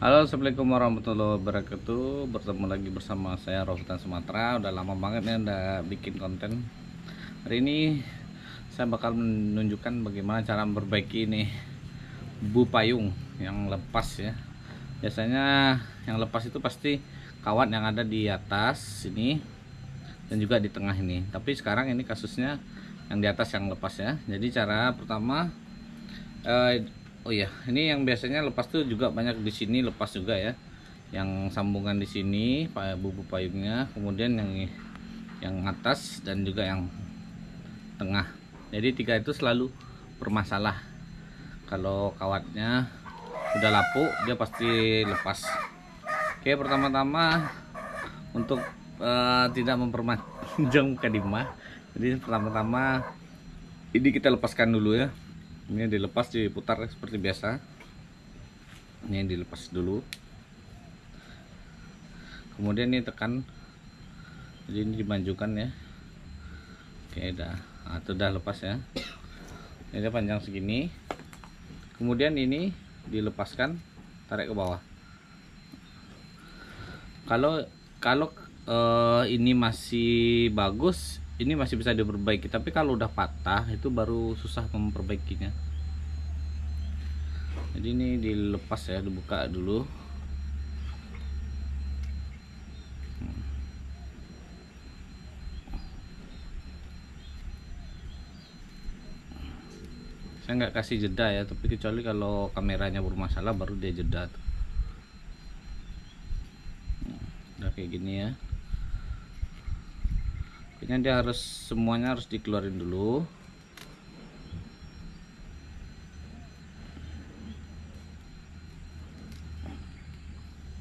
Halo assalamualaikum warahmatullahi wabarakatuh. Bertemu lagi bersama saya Rofitan Sumatera. Udah lama banget nih udah bikin konten. Hari ini saya bakal menunjukkan bagaimana cara memperbaiki ini Bu payung yang lepas ya. Biasanya yang lepas itu pasti kawat yang ada di atas sini Dan juga di tengah ini. Tapi sekarang ini kasusnya yang di atas yang lepas ya. Jadi cara pertama eh, Oh iya, ini yang biasanya lepas tuh juga banyak di sini lepas juga ya. Yang sambungan di sini, bubu payungnya, kemudian yang yang atas dan juga yang tengah. Jadi tiga itu selalu bermasalah. Kalau kawatnya udah lapuk, dia pasti lepas. Oke, pertama-tama untuk uh, tidak memperpanjang kadimah. Jadi pertama-tama ini kita lepaskan dulu ya ini dilepas diputar seperti biasa. Ini dilepas dulu. Kemudian ini tekan. Jadi ini dimajukan ya. Oke udah nah, itu udah lepas ya. Ini panjang segini. Kemudian ini dilepaskan tarik ke bawah. Kalau kalau uh, ini masih bagus ini masih bisa diperbaiki tapi kalau udah patah itu baru susah memperbaikinya. Jadi ini dilepas ya dibuka dulu. Saya nggak kasih jeda ya tapi kecuali kalau kameranya bermasalah baru dia jeda tuh. udah kayak gini ya pokoknya dia harus semuanya harus dikeluarin dulu.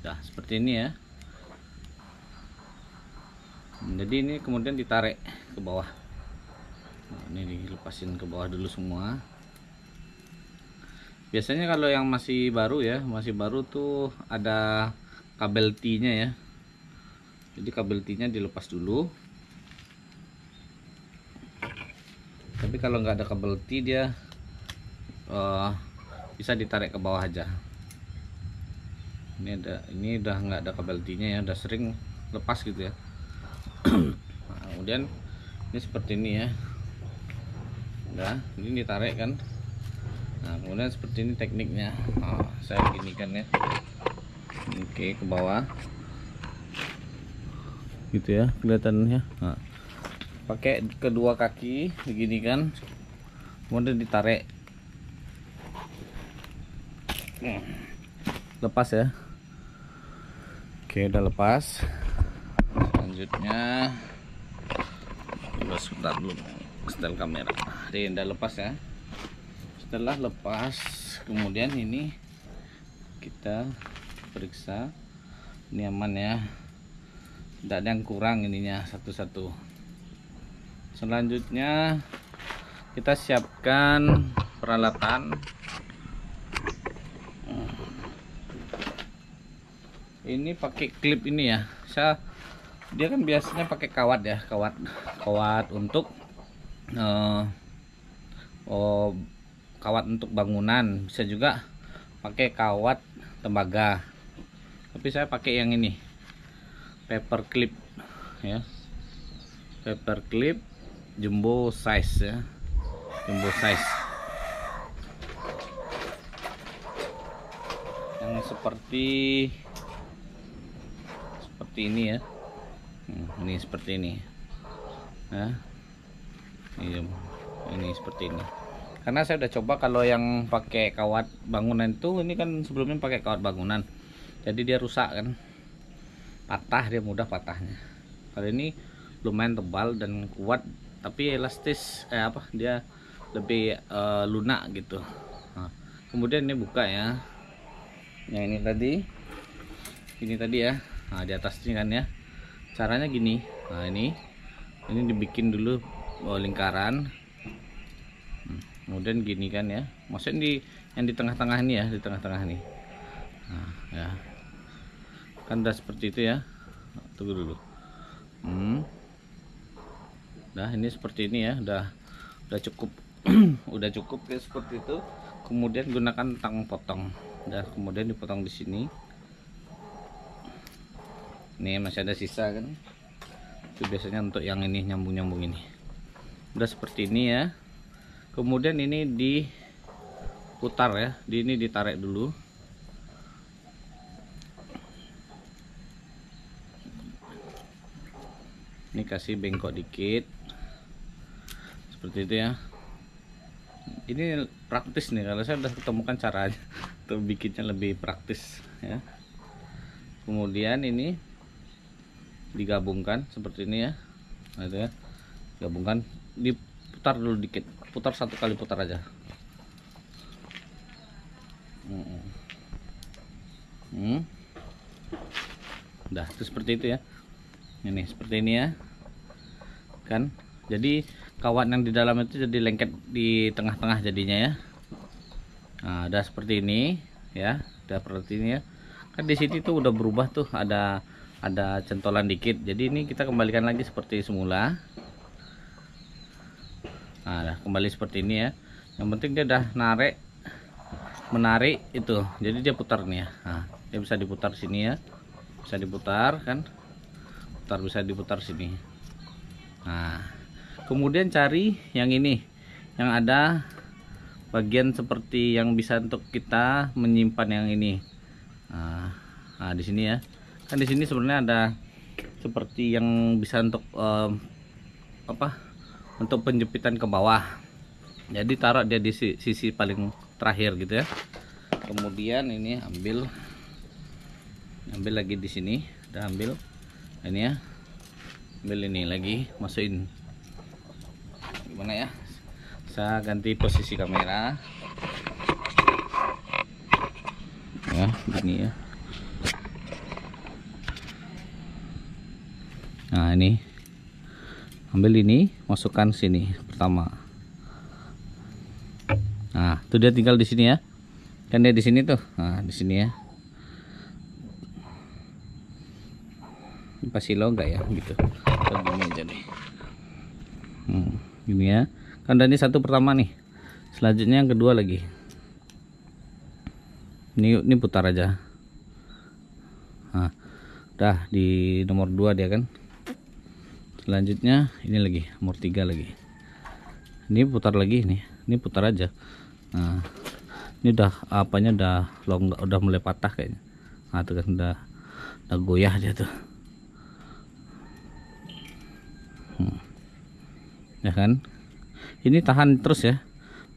Nah seperti ini ya. Jadi ini kemudian ditarik ke bawah. Nah, ini dilepasin ke bawah dulu semua. Biasanya kalau yang masih baru ya masih baru tuh ada kabel T nya ya. Jadi kabel T nya dilepas dulu kalau nggak ada kabel T dia uh, bisa ditarik ke bawah aja. Ini ada ini udah nggak ada kabel T nya ya udah sering lepas gitu ya. Nah, kemudian ini seperti ini ya. Udah ini ditarik kan. Nah kemudian seperti ini tekniknya. Oh, saya gini kan ya. Oke ke bawah. Gitu ya kelihatannya. Nah pakai kedua kaki begini kan. Kemudian ditarik. Lepas ya. Oke udah lepas. Selanjutnya coba sebentar dulu setel kamera. Ini udah lepas ya. Setelah lepas kemudian ini kita periksa. Ini aman ya. Tidak ada yang kurang ininya satu-satu selanjutnya kita siapkan peralatan. Ini pakai klip ini ya. Saya dia kan biasanya pakai kawat ya kawat kawat untuk uh, oh, kawat untuk bangunan. Bisa juga pakai kawat tembaga. Tapi saya pakai yang ini paper clip ya. Paper clip jumbo size ya. Jumbo size. Yang seperti seperti ini ya. Hmm, ini seperti ini. Nah ini, ini seperti ini. Karena saya udah coba kalau yang pakai kawat bangunan itu ini kan sebelumnya pakai kawat bangunan. Jadi dia rusak kan. Patah dia mudah patahnya. Kali ini lumayan tebal dan kuat tapi elastis eh apa dia lebih uh, lunak gitu. Nah, kemudian ini buka ya. Yang ini tadi. Ini tadi ya. Nah di atasnya kan ya. Caranya gini. Nah ini. Ini dibikin dulu oh, lingkaran. Hmm, kemudian gini kan ya. Maksudnya di yang di tengah-tengah ini ya di tengah-tengah ini. Nah ya. Kan udah seperti itu ya. Tunggu dulu. Hmm nah ini seperti ini ya udah udah cukup. Udah cukup ya seperti itu. Kemudian gunakan tang potong. Dan kemudian dipotong di sini. Ini masih ada sisa kan? Itu biasanya untuk yang ini nyambung-nyambung ini. Udah seperti ini ya. Kemudian ini diputar ya. Di ini ditarik dulu. Ini kasih bengkok dikit seperti itu ya. Ini praktis nih kalau saya sudah ketemukan caranya untuk bikinnya lebih praktis ya. Kemudian ini digabungkan seperti ini ya. Nah, itu ya. Gabungkan diputar dulu dikit. Putar satu kali putar aja. Hmm. Hmm. udah itu seperti itu ya. Ini seperti ini ya. Kan? Jadi kawan yang di dalam itu jadi lengket di tengah-tengah jadinya ya. Nah udah seperti ini ya. Udah seperti ini ya. Kan di sini tuh udah berubah tuh ada ada centolan dikit. Jadi ini kita kembalikan lagi seperti semula. Nah kembali seperti ini ya. Yang penting dia udah narik menarik itu. Jadi dia putar nih ya. Nah, dia bisa diputar sini ya. Bisa diputar kan? Putar bisa diputar sini. Nah kemudian cari yang ini yang ada bagian seperti yang bisa untuk kita menyimpan yang ini. Nah, nah di sini ya. Kan di sini sebenarnya ada seperti yang bisa untuk um, apa untuk penjepitan ke bawah. Jadi taruh dia di sisi paling terakhir gitu ya. Kemudian ini ambil ambil lagi di sini udah ambil. Ini ya ambil ini lagi masukin gimana ya? Saya ganti posisi kamera. Ya gini ya. Nah ini. Ambil ini masukkan sini pertama. Nah itu dia tinggal di sini ya. Kan dia di sini tuh. Nah di sini ya. Pasti lo enggak ya? Gitu. Atau gini aja hmm, gini ya. Kan ini satu pertama nih. Selanjutnya yang kedua lagi. Ini ini putar aja. Nah udah di nomor 2 dia kan. Selanjutnya ini lagi nomor tiga lagi. Ini putar lagi nih ini putar aja. Nah ini udah apanya udah long udah mulai patah kayaknya. Nah tuh kan udah udah goyah dia tuh hmm. Ya kan? Ini tahan terus ya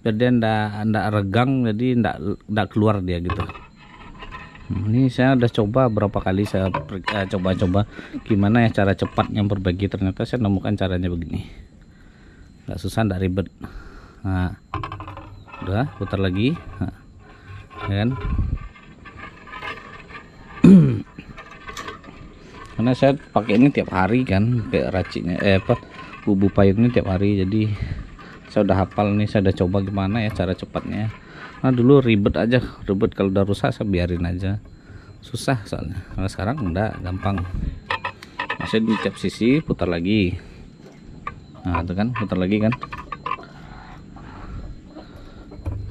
biar dia ndak ndak regang jadi ndak ndak keluar dia gitu. Ini saya udah coba berapa kali saya eh, coba-coba gimana ya cara cepat yang berbagi ternyata saya nemukan caranya begini. Nggak susah nggak ribet. Nah udah putar lagi. Nah, ya kan? Karena saya pakai ini tiap hari kan kayak raciknya eh apa bubuk payung ini tiap hari jadi saya udah hafal nih saya udah coba gimana ya cara cepatnya. Nah dulu ribet aja ribet kalau udah rusak saya biarin aja. Susah soalnya kalau sekarang enggak gampang. Masih di tiap sisi putar lagi. Nah itu kan putar lagi kan.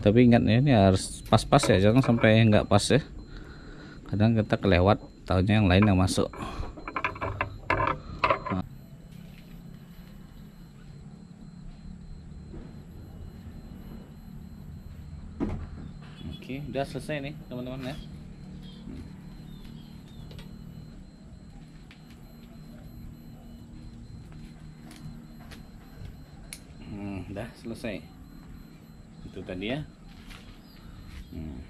Tapi ingat ya ini harus pas-pas ya jangan sampai enggak pas ya. Kadang kita kelewat tahunya yang lain yang masuk Oke, udah selesai nih teman-teman ya. Hmm, udah selesai. Itu tadi ya. Hmm.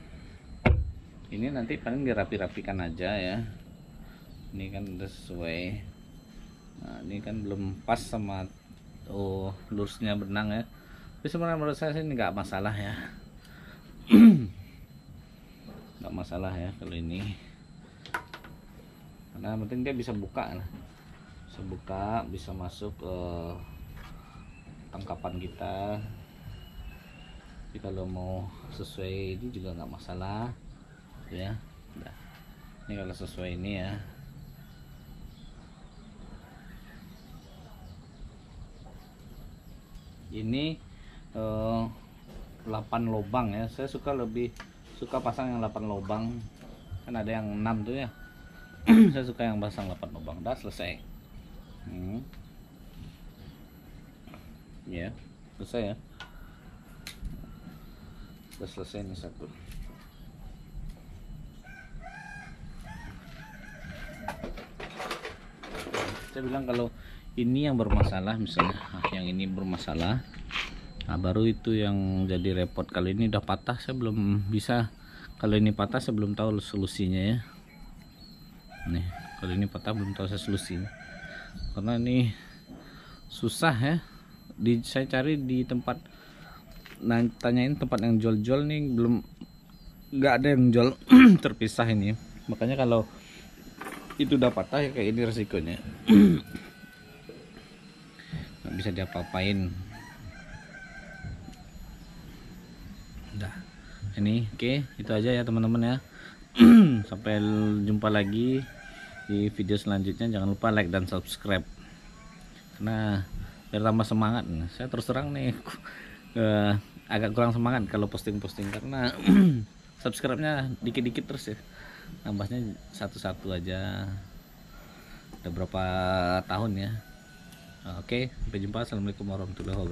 Ini nanti paling dirapi-rapikan aja ya. Ini kan udah sesuai. Nah, ini kan belum pas sama oh lurusnya benang ya. Tapi sebenarnya menurut saya ini nggak masalah ya. nggak masalah ya kalau ini. Karena penting dia bisa buka lah. Bisa buka bisa masuk ke tangkapan kita. Jadi kalau mau sesuai ini juga nggak masalah ya. Nah, ini kalau sesuai ini ya. Ini eh, 8 lubang ya. Saya suka lebih suka pasang yang 8 lubang. Kan ada yang 6 tuh ya. Saya suka yang pasang 8 lubang. Dah selesai. Hmm. ya selesai ya. Sudah selesai nih satu. Saya bilang kalau ini yang bermasalah misalnya ah, yang ini bermasalah nah baru itu yang jadi repot kalau ini. Udah patah saya belum bisa. Kalau ini patah saya belum tahu solusinya ya. Nih kalau ini patah belum tahu saya solusinya. Karena ini susah ya. Di saya cari di tempat nah tanyain tempat yang jual-jual nih belum nggak ada yang jual terpisah ini. Makanya kalau itu udah patah ya kayak ini resikonya. Nggak bisa diapa-apain udah ini oke okay, itu aja ya teman-teman ya. Sampai jumpa lagi di video selanjutnya. Jangan lupa like dan subscribe. Karena biar tambah semangat. Saya terus terang nih uh, agak kurang semangat kalau posting-posting. Karena subscribe-nya dikit-dikit terus ya. Nambahnya satu-satu aja. Udah berapa tahun ya? Oke sampai jumpa. Assalamualaikum warahmatullahi wabarakatuh